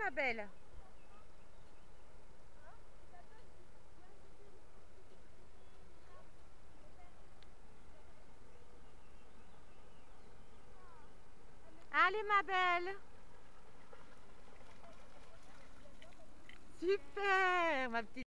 ma belle. Allez ma belle. Super ma petite.